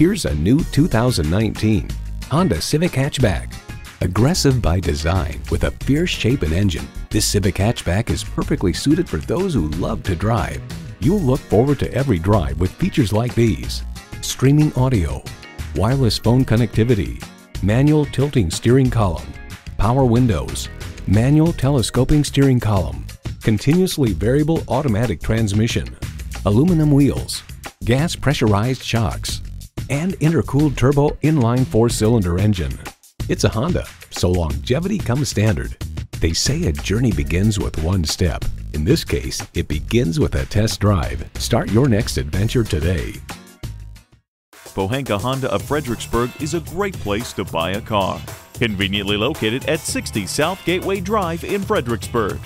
Here's a new 2019 Honda Civic Hatchback. Aggressive by design with a fierce shape and engine, this Civic Hatchback is perfectly suited for those who love to drive. You'll look forward to every drive with features like these. Streaming audio, wireless phone connectivity, manual tilting steering column, power windows, manual telescoping steering column, continuously variable automatic transmission, aluminum wheels, gas pressurized shocks, and intercooled turbo inline four-cylinder engine. It's a Honda, so longevity comes standard. They say a journey begins with one step. In this case, it begins with a test drive. Start your next adventure today. Pohanka Honda of Fredericksburg is a great place to buy a car. Conveniently located at 60 South Gateway Drive in Fredericksburg.